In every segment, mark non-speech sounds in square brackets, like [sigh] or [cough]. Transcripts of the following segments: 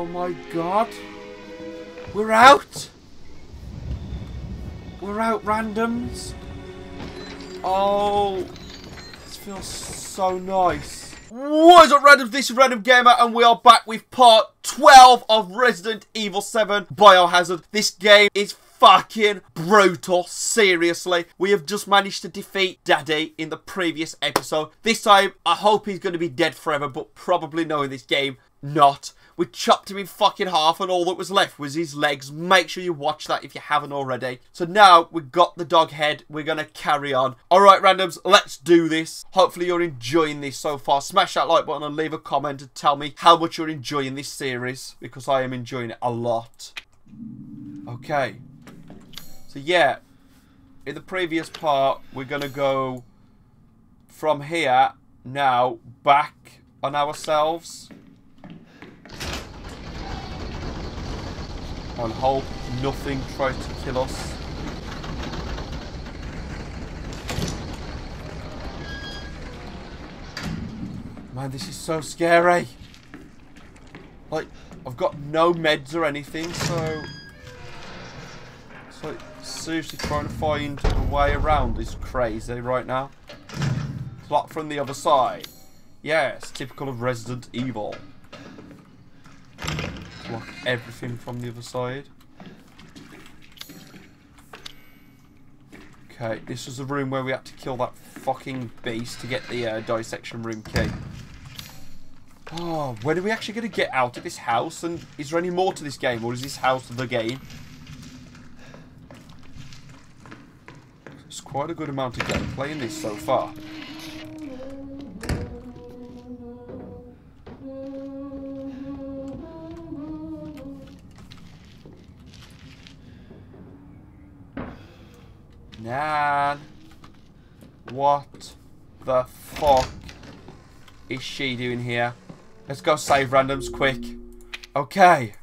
Oh my god. We're out. We're out randoms. Oh, this feels so nice. What is up randoms? This is Randem Gamor and we are back with part 12 of Resident Evil 7 Biohazard. This game is fucking brutal, seriously. We have just managed to defeat Daddy in the previous episode. This time, I hope he's going to be dead forever, but probably knowing this game, not. We chopped him in fucking half and all that was left was his legs. Make sure you watch that if you haven't already. So now we've got the dog head. We're going to carry on. Alright, randoms, let's do this. Hopefully you're enjoying this so far. Smash that like button and leave a comment and tell me how much you're enjoying this series. Because I am enjoying it a lot. Okay. So yeah, in the previous part, we're going to go from here now back on ourselves. And hope nothing tries to kill us. Man, this is so scary. Like, I've got no meds or anything, so... It's like, seriously trying to find a way around is crazy right now. Like from the other side. Yes, typical of Resident Evil block everything from the other side. Okay, this was the room where we had to kill that fucking beast to get the uh, dissection room key. Oh, when are we actually going to get out of this house? And is there any more to this game, or is this house the game? It's quite a good amount of gameplay in this so far. What the fuck is she doing here? Let's go save randoms quick. Okay.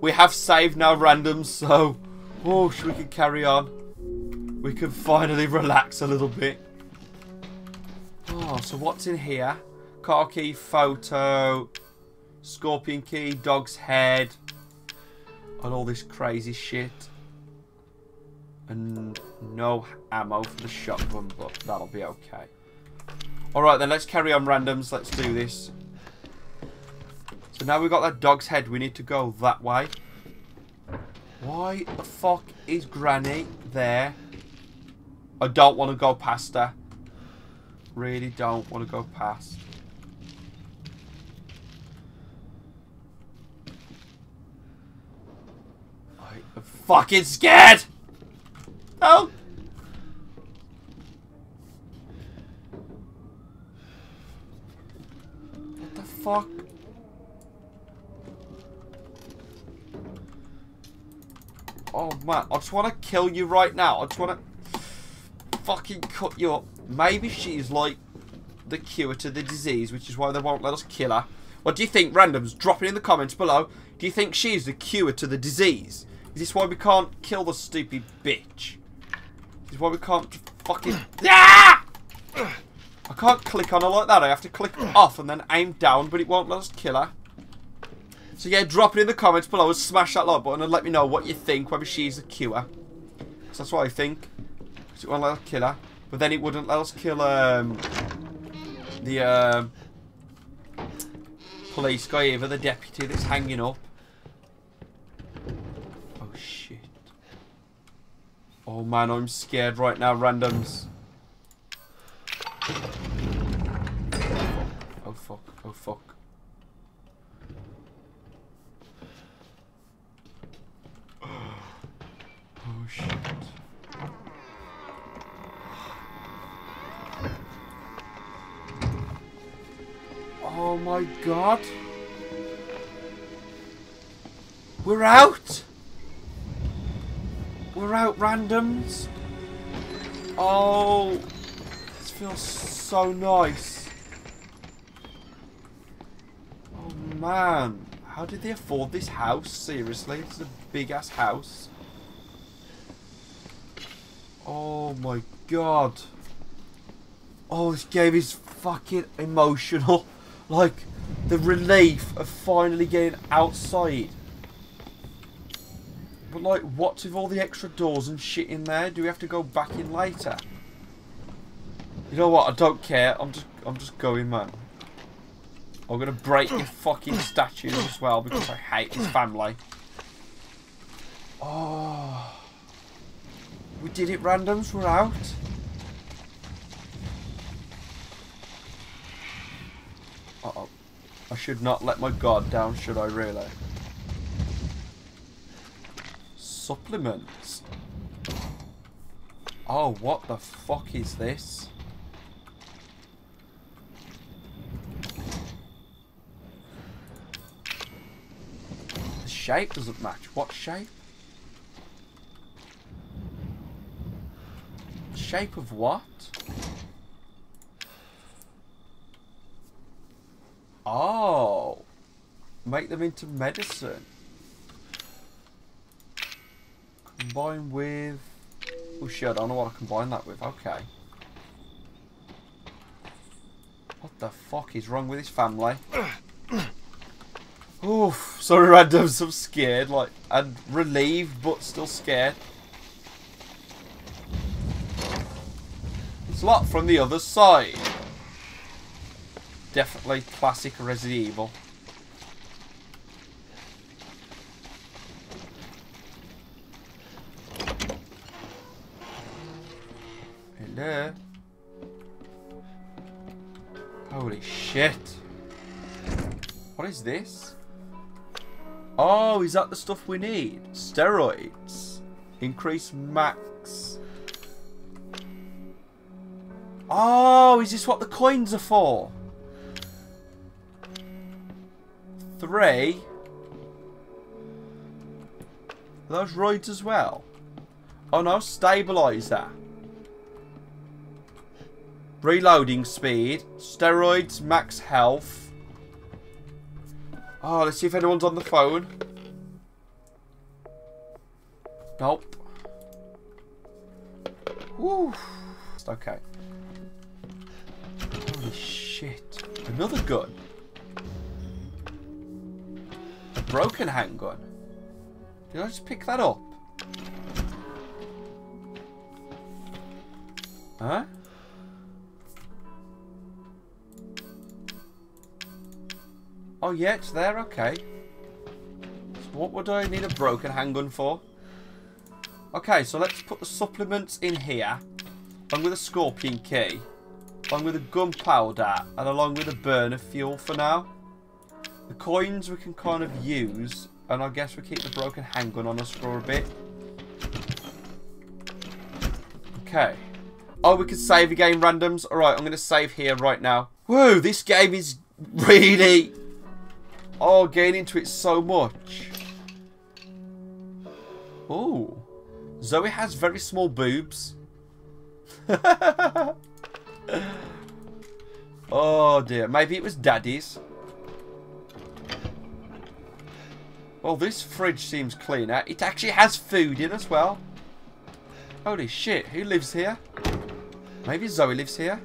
We have saved now randoms, so... Oh, we can carry on. We can finally relax a little bit. Oh, so what's in here? Car key, photo, scorpion key, dog's head, and all this crazy shit. And no ammo for the shotgun, but that'll be okay. Alright then, let's carry on randoms. Let's do this. So now we've got that dog's head. We need to go that way. Why the fuck is Granny there? I don't want to go past her. Really don't want to go past. I'm fucking scared! Oh! What the fuck? Oh man, I just want to kill you right now. I just want to fucking cut you up. Maybe she's like the cure to the disease, which is why they won't let us kill her. What do you think, randoms? Drop it in the comments below. Do you think she's the cure to the disease? Is this why we can't kill the stupid bitch? Is why we can't fucking... Ah! I can't click on her like that. I have to click off and then aim down, but it won't let us kill her. So yeah, drop it in the comments below and smash that like button and let me know what you think, whether she's a cure. So that's what I think. Because it won't let us kill her. But then it wouldn't let us kill um, the um, police guy either, the deputy that's hanging up. Oh shit. Oh man, I'm scared right now, randoms. Oh fuck, oh fuck. Oh shit. Oh my god. We're out. We're out randoms. Oh, this feels so nice. Oh man, how did they afford this house? Seriously, it's a big ass house. Oh my god. Oh, this game is fucking emotional. [laughs] Like, the relief of finally getting outside. But like, what's with all the extra doors and shit in there? Do we have to go back in later? You know what? I don't care. I'm just, I'm just going, man. I'm gonna break your fucking statues as well because I hate this family. Oh, we did it, randoms. We're out. Uh oh. I should not let my guard down, should I really? Supplements. Oh, what the fuck is this? The shape doesn't match. What shape? Shape of what? Oh. Make them into medicine. Combine with... Oh shit, I don't know what I combine that with. Okay. What the fuck is wrong with his family? [coughs] Oof. Sorry, randoms. I'm scared. Like, and relieved, but still scared. It's a lot from the other side. Definitely classic Resident Evil. Hello. Holy shit. What is this? Oh, is that the stuff we need? Steroids. Increase max. Oh, is this what the coins are for? Three. Are those roids as well? Oh no, stabilizer. Reloading speed. Steroids, max health. Oh, let's see if anyone's on the phone. Nope. Woo. It's okay. Holy shit. Another gun. A broken handgun. Did I just pick that up? Huh? Oh yeah, it's there, okay. So what would I need a broken handgun for? Okay, so let's put the supplements in here. Along with a scorpion key. Along with a gunpowder. And along with a burner fuel for now. The coins we can kind of use. And I guess we keep the broken handgun on us for a bit. Okay. Oh, we can save again, randoms. Alright, I'm going to save here right now. Whoa, this game is really Oh, getting into it so much. Oh. Zoe has very small boobs. [laughs] oh dear. Maybe it was daddy's. Well, this fridge seems cleaner. It actually has food in as well. Holy shit. Who lives here? Maybe Zoe lives here.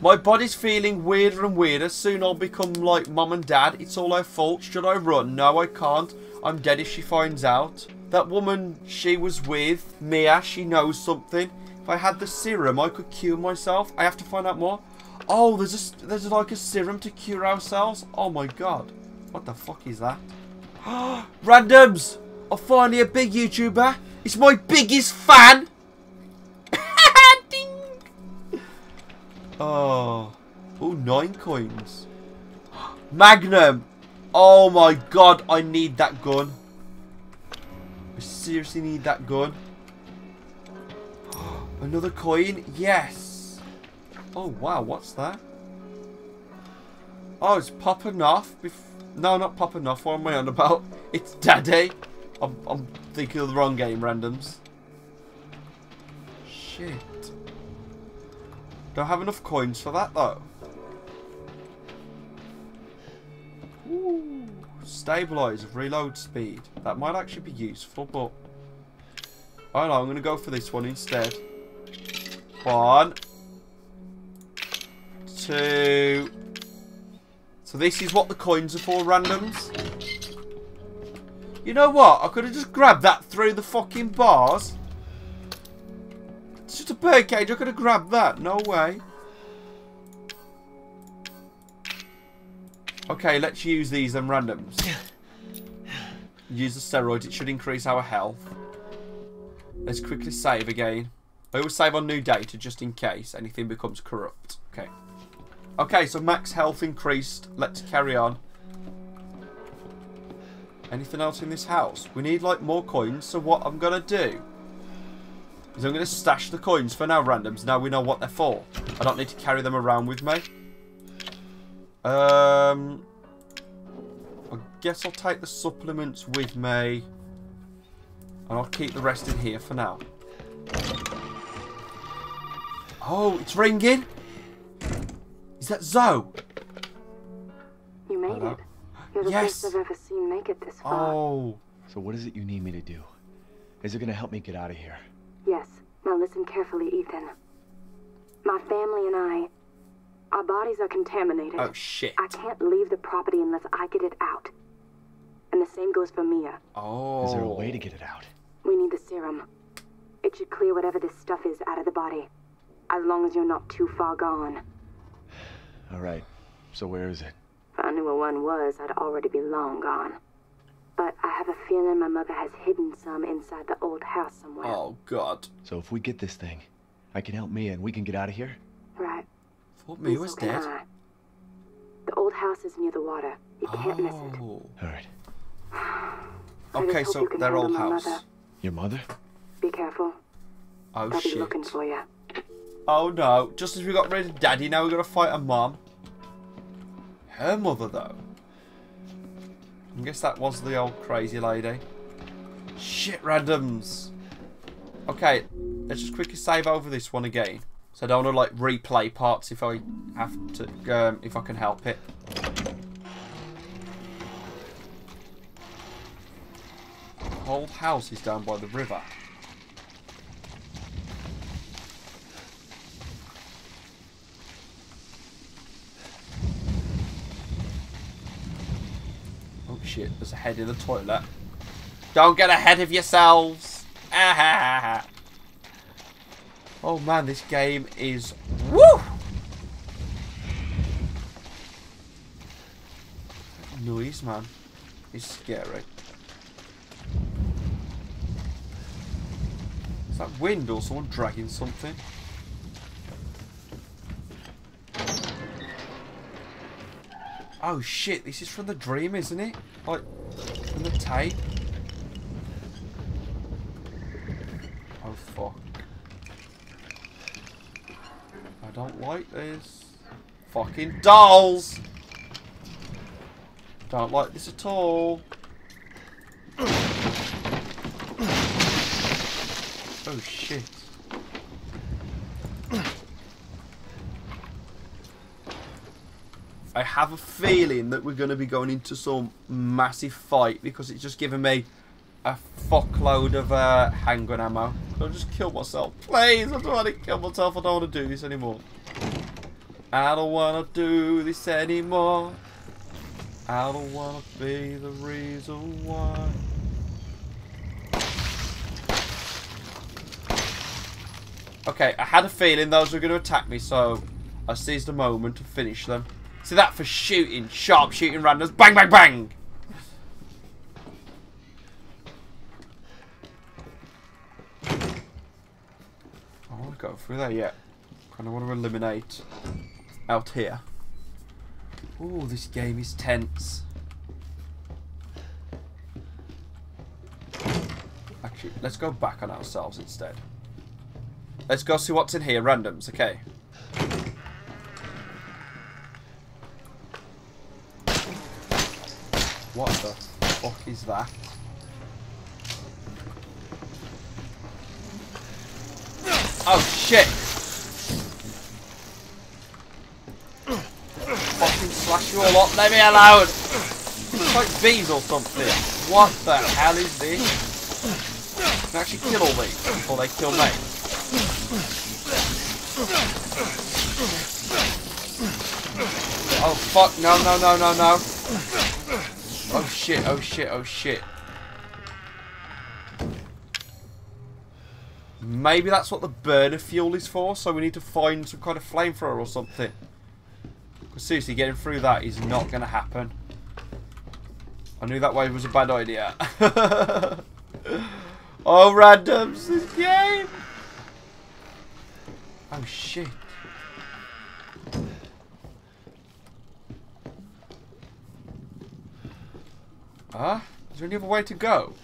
My body's feeling weirder and weirder. Soon I'll become like mum and dad. It's all her fault. Should I run? No, I can't. I'm dead if she finds out. That woman she was with, Mia, ah, she knows something. If I had the serum, I could cure myself. I have to find out more. Oh, there's a, there's like a serum to cure ourselves. Oh my god. What the fuck is that? [gasps] Randoms! I'm finally a big YouTuber. It's my biggest fan. Oh. Oh, nine coins. [gasps] Magnum. Oh my god, I need that gun. I seriously need that gun. [gasps] Another coin? Yes. Oh, wow, what's that? Oh, it's popping off. no, not popping off. What am I on about? [laughs] It's Daddy. I'm, I'm thinking of the wrong game, randoms. Shit. Don't have enough coins for that though. Stabilize, reload speed. That might actually be useful, but I don't know. I'm going to go for this one instead. One, two, So this is what the coins are for, randoms. You know what? I could have just grabbed that through the fucking bars. Bird cage. I could have grabbed that. No way. Okay, let's use these and randoms. Use the steroids. It should increase our health. Let's quickly save again. I always save on new data just in case anything becomes corrupt. Okay. Okay, so max health increased. Let's carry on. Anything else in this house? We need like more coins. So what I'm to do is I'm going to stash the coins for now randoms. Now we know what they're for. I don't need to carry them around with me. Um, I guess I'll take the supplements with me. And I'll keep the rest in here for now. Oh, it's ringing. Is that Zoe? You made Hello? it. You're the Yes. first I've ever seen make it this far. Oh. So what is it you need me to do? Is it gonna help me get out of here? Yes. Now listen carefully, Ethan. My family and I, our bodies are contaminated. Oh, shit. I can't leave the property unless I get it out. And the same goes for Mia. Oh. Is there a way to get it out? We need the serum. It should clear whatever this stuff is out of the body. As long as you're not too far gone. All right. So where is it? If I knew where one was, I'd already be long gone. But I have a feeling my mother has hidden some inside the old house somewhere. Oh, God. So if we get this thing, I can help Mia and we can get out of here? Right. Thought and me so was can dead. I. The old house is near the water. You can't miss it. Oh. All right. [sighs] I Okay, so you can their old house. mother. Your mother? Be careful. Oh, They'll be shit. looking for you. Oh, no. Just as we got rid of Daddy, now we're going to fight a mom. Her mother, though. I guess that was the old crazy lady. Shit, randoms. Okay, let's just quickly save over this one again. So I don't want to, like, replay parts if I have to, um, if I can help it. The whole house is down by the river. Shit, there's a head in the toilet. Don't get ahead of yourselves! Ah, [laughs] oh man, this game is... Woo! Noise, man. It's scary. Is that wind or someone dragging something? Oh shit, this is from the dream, isn't it? Like, from the tape. Oh fuck. I don't like this. Fucking dolls! Don't like this at all. Oh shit. I have a feeling that we're going to be going into some massive fight because it's just given me a fuckload of uh, handgun ammo. I'll just kill myself. Please, I don't want to kill myself. I don't want to do this anymore. I don't want to do this anymore. I don't want to be the reason why. Okay, I had a feeling those were going to attack me, so I seized a moment to finish them. See that for shooting, sharp shooting randoms. Bang, bang, bang! Oh, I want to go through there yet. Kind of want to eliminate out here. Oh, this game is tense. Actually, let's go back on ourselves instead. Let's go see what's in here. Randoms, okay. What the fuck is that? Oh shit! Fucking slash you all up, let me alone! It's like bees or something. What the hell is this? I can actually kill all these before they kill me. Oh fuck. No, no, no, no, no. Oh shit, oh shit, oh shit. Maybe that's what the burner fuel is for, so we need to find some kind of flamethrower or something. Because seriously, getting through that is not going to happen. I knew that way was a bad idea. [laughs] oh, randoms, this game! Oh, shit. Huh? Is there any other way to go?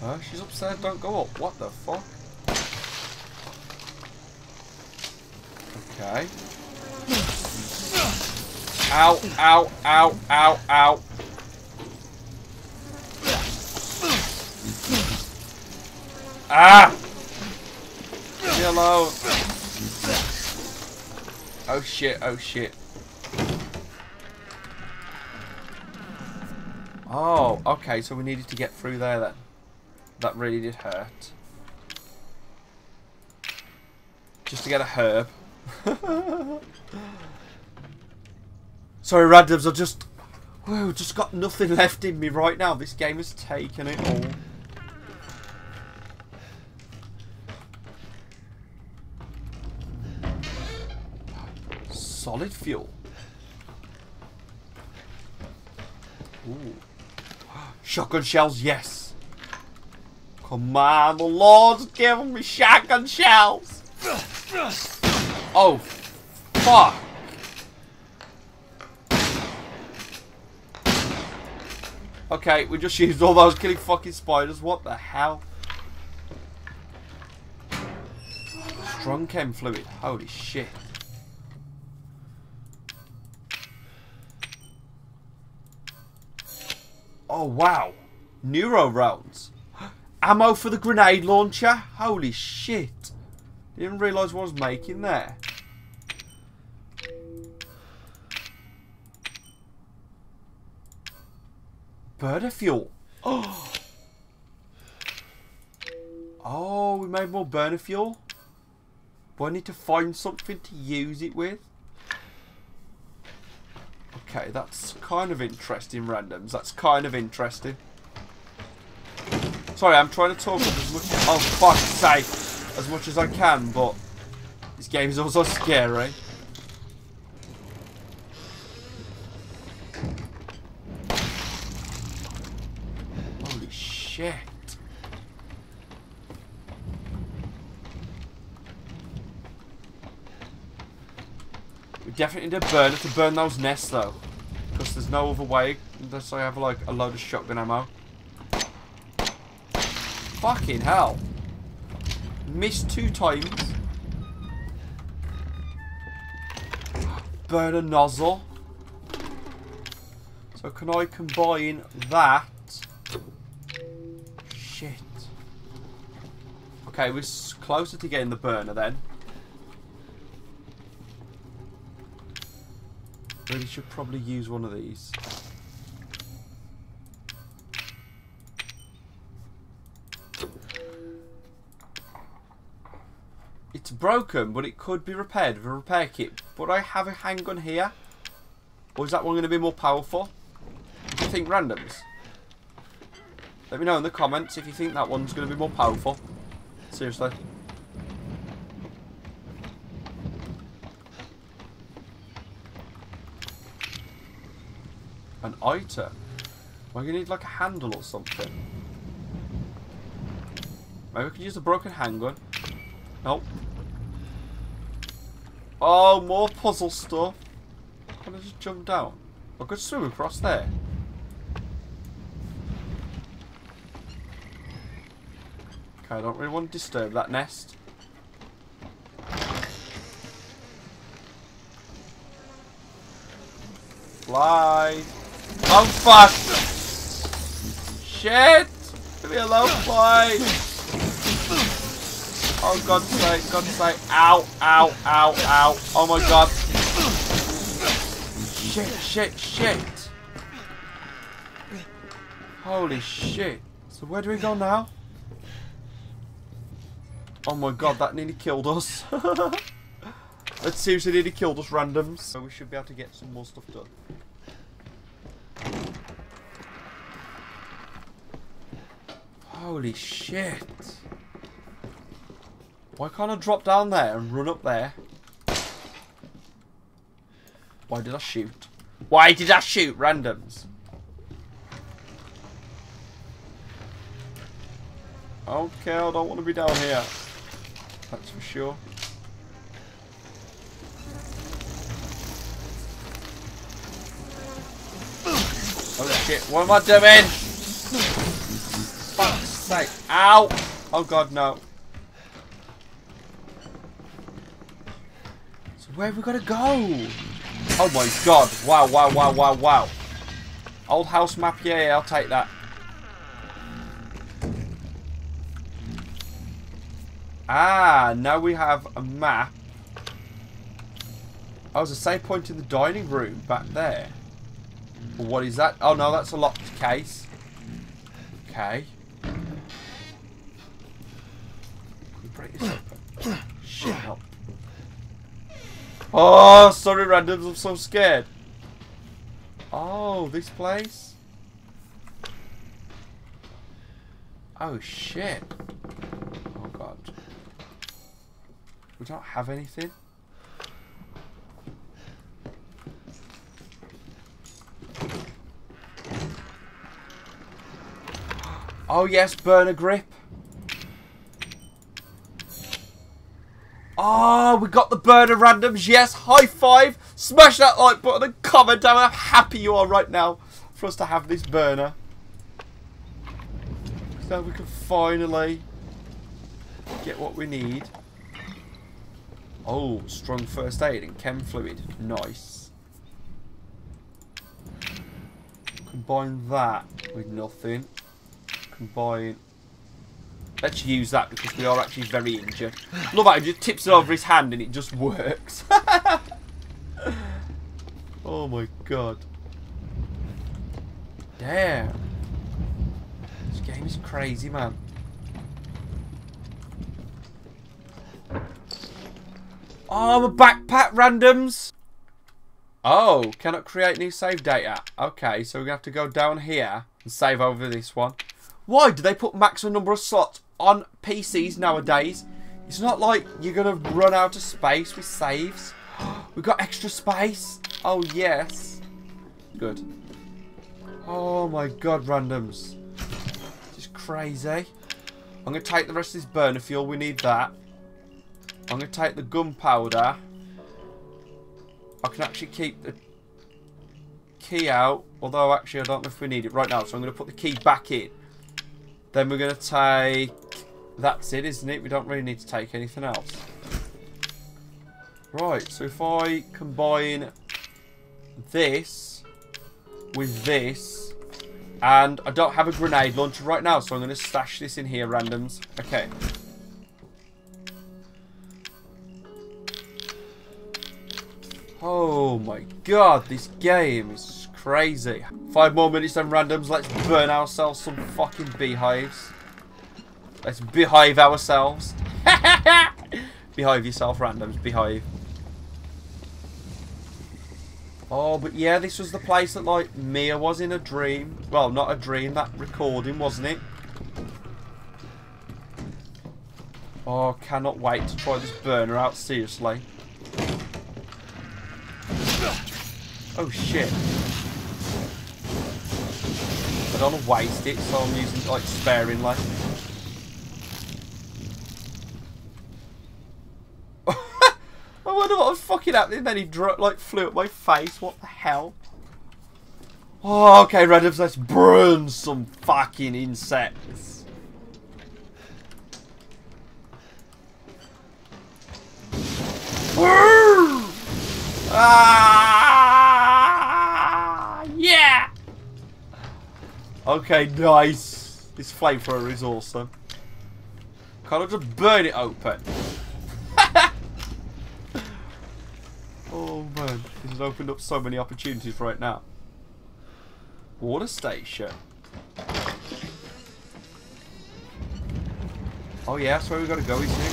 Huh? She's upstairs, don't go up. What the fuck? Okay. Ow, ow, ow, ow, ow. Ah! Oh shit, oh shit. Oh, okay, so we needed to get through there then. That really did hurt. Just to get a herb. [laughs] Sorry, randoms, I just... Whoa, just got nothing left in me right now. This game has taken it all. Solid fuel. Ooh. [gasps] Shotgun shells, yes. Come on, the Lord's giving me shotgun shells. Oh, fuck. Okay, we just used all those killing fucking spiders. What the hell? Strong chem fluid. Holy shit. Oh, wow. Neuro rounds. [gasps] Ammo for the grenade launcher? Holy shit. Didn't realise what I was making there. Burner fuel. Oh. [gasps] Oh, we made more burner fuel. But I need to find something to use it with. Okay, that's kind of interesting, randoms. That's kind of interesting. Sorry, I'm trying to talk as much oh fuck's sake, as much as I can, but this game is also scary. Holy shit. We definitely need a burner to burn those nests though. Because there's no other way unless I have like a load of shotgun ammo. Fucking hell. Missed two times. Burner nozzle. So can I combine that? Shit. Okay, we're closer to getting the burner then. Really should probably use one of these. It's broken, but it could be repaired with a repair kit. But I have a handgun here. Or is that one going to be more powerful? Do you think randoms? Let me know in the comments if you think that one's going to be more powerful. Seriously. An item? Well, you need like a handle or something. Maybe we could use a broken handgun. Nope. Oh, more puzzle stuff. Can I just jump down? I could swim across there. Okay, I don't really want to disturb that nest. Fly. Oh fuck! Shit! Leave me alone, fly! Oh God's sake, God's sake. Ow, ow, ow, ow. Oh my god. Shit, shit, shit. Holy shit. So where do we go now? Oh my god, that nearly killed us. [laughs] that seriously nearly killed us randoms. So we should be able to get some more stuff done. Holy shit. Why can't I drop down there and run up there? Why did I shoot? Why did I shoot randoms? Okay, I don't want to be down here. That's for sure. Oh shit, what am I doing? Sake. Ow! Oh god, no. So where have we got to go? Oh my god. Wow, wow, wow, wow, wow. Old house map, yeah, yeah, I'll take that. Ah, now we have a map. Oh, there's a save point in the dining room back there. What is that? Oh no, that's a locked case. Okay. Can we Shit, help. Oh, sorry randoms, I'm so scared. Oh, this place? Oh shit. Oh god. We don't have anything. [gasps] Oh yes, burner grip. Oh, we got the burner randoms. Yes, high five. Smash that like button and comment down how happy you are right now for us to have this burner. So we can finally get what we need. Oh, strong first aid and chem fluid. Nice. Combine that with nothing. Combine Let's use that because we are actually very injured. Love how he just tips it over his hand and it just works. [laughs] oh my god. Damn. This game is crazy, man. Oh, a backpack randoms. Oh, cannot create new save data. Okay, so we have to go down here and save over this one. Why do they put maximum number of slots on PCs nowadays? It's not like you're going to run out of space with saves. [gasps] We've got extra space. Oh, yes. Good. Oh, my God, randoms. This is crazy. I'm going to take the rest of this burner fuel. We need that. I'm going to take the gunpowder. I can actually keep the key out. Although, actually, I don't know if we need it right now. So I'm going to put the key back in. Then we're going to take... That's it, isn't it? We don't really need to take anything else. Right, so if I combine this with this... And I don't have a grenade launcher right now, so I'm going to stash this in here, randoms. Okay. Oh my god, this game is crazy. Five more minutes then randoms, let's burn ourselves some fucking beehives. Let's behive ourselves. [laughs] behave yourself randoms, behave. Oh, but yeah, this was the place that, like, Mia was in a dream. Well, not a dream, that recording, wasn't it? Oh, cannot wait to try this burner out, seriously. Oh, shit. I don't want to waste it, so I'm using like, sparingly. [laughs] I wonder what was fucking happening. Then he like flew at my face. What the hell? Oh, okay, randoms. Let's burn some fucking insects. ah, Okay, nice. This flamethrower is awesome. Can't I just burn it open? [laughs] oh man, this has opened up so many opportunities right now. Water station. Oh yeah, that's where we gotta go, is it?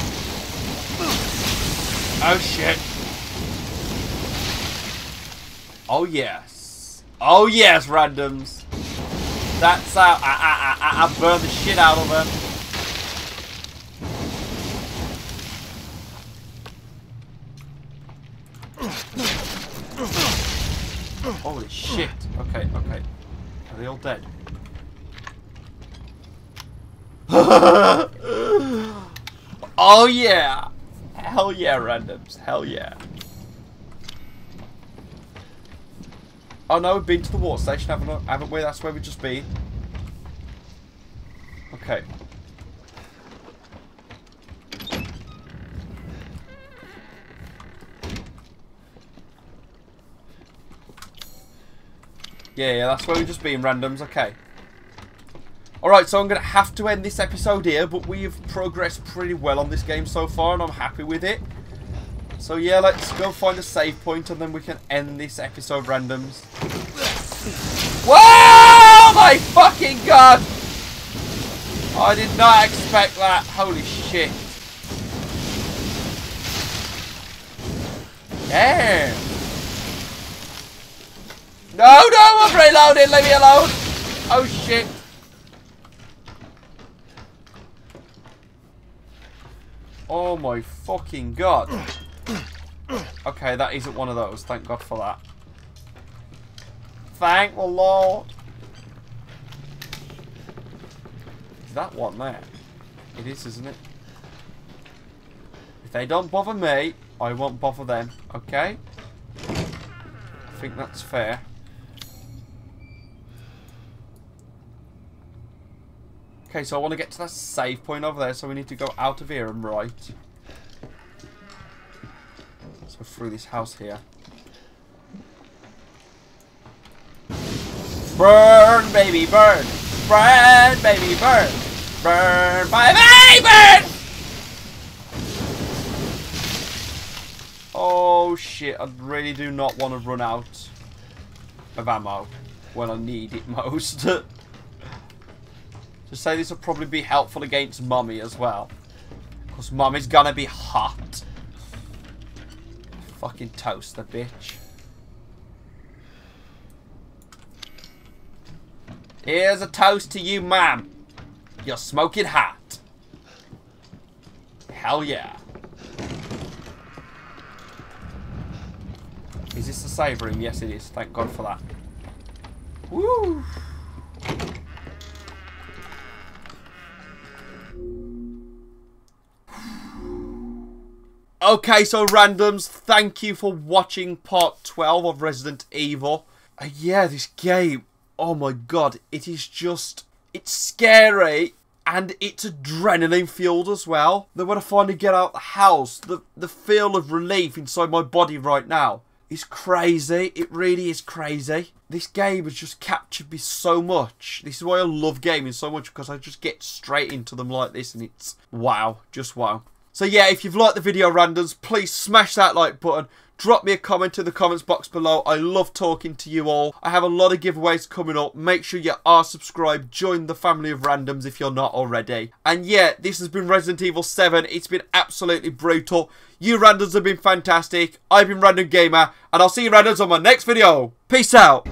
Oh shit. Oh yes. Oh yes, randoms. That's how I, I, I, I burn the shit out of them. Holy shit. Okay, okay. Are they all dead? [laughs] oh yeah! Hell yeah, randoms. Hell yeah. Oh no, we've been to the water station, haven't, we? haven't we? That's where we've just been. Okay. Yeah, yeah, that's where we've just been, randoms. Okay. Alright, so I'm going to have to end this episode here, but we've progressed pretty well on this game so far, and I'm happy with it. So yeah, let's go find a save point, and then we can end this episode, randoms. Whoa! My fucking god! I did not expect that. Holy shit. Damn. No, no, I'm reloading. Leave me alone. Oh, shit. Oh, my fucking God. Okay, that isn't one of those. Thank God for that. Thank the Lord. Is that one there? It is, isn't it? If they don't bother me, I won't bother them. Okay? I think that's fair. Okay, so I want to get to that save point over there, so we need to go out of here and right. So through this house here. Burn, baby, burn! Burn, baby, burn! Burn, baby, burn! Oh shit, I really do not want to run out of ammo when I need it [laughs] most. to say this will probably be helpful against Mummy as well. Because Mummy's gonna be hot. Fucking toast the bitch. Here's a toast to you, ma'am. You're smoking hot. Hell yeah. Is this the save room? Yes, it is. Thank God for that. Woo! Okay, so randoms, thank you for watching part 12 of Resident Evil. Uh, yeah, this game, oh my god, it is just, it's scary and it's adrenaline fueled as well. Then when I finally get out the house, the, the feel of relief inside my body right now is crazy. It really is crazy. This game has just captured me so much. This is why I love gaming so much because I just get straight into them like this and it's wow, just wow. So yeah, if you've liked the video randoms, please smash that like button. Drop me a comment in the comments box below. I love talking to you all. I have a lot of giveaways coming up. Make sure you are subscribed. Join the family of randoms if you're not already. And yeah, this has been Resident Evil 7. It's been absolutely brutal. You randoms have been fantastic. I've been Randem Gamor. And I'll see you randoms on my next video. Peace out.